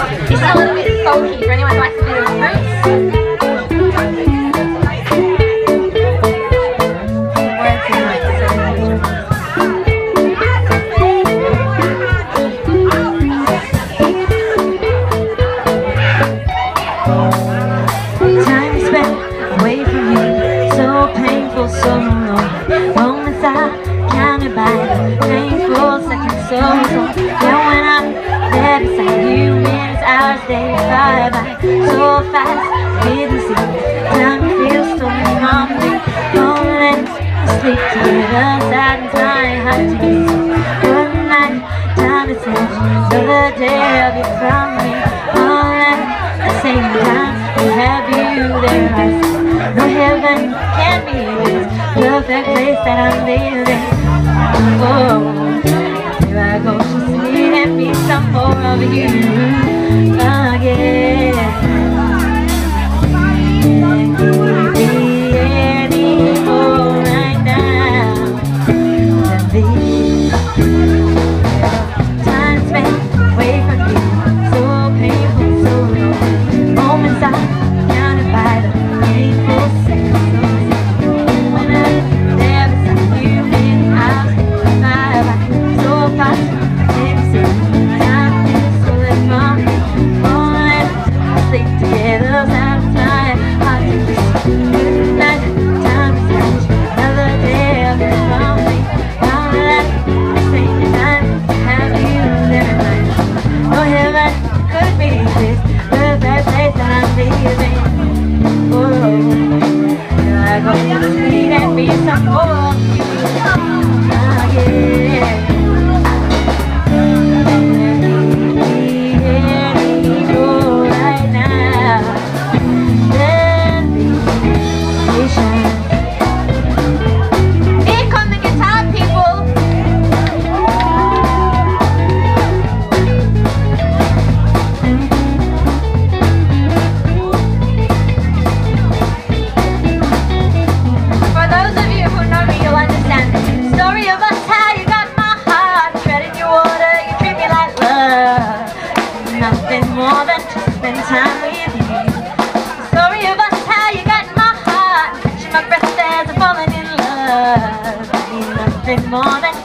Is a little bit folky for anyone who likes a bit of roots. So minutes, hours, days fly by so fast. Didn't see time feels me. Falling asleep together, sad and tired, hard to be. Good night, time to say another day of you from me. All at the same time, to have you there. I no heaven can be this perfect place that I'm living. Oh, here I go see and be some more of you 어. something morning.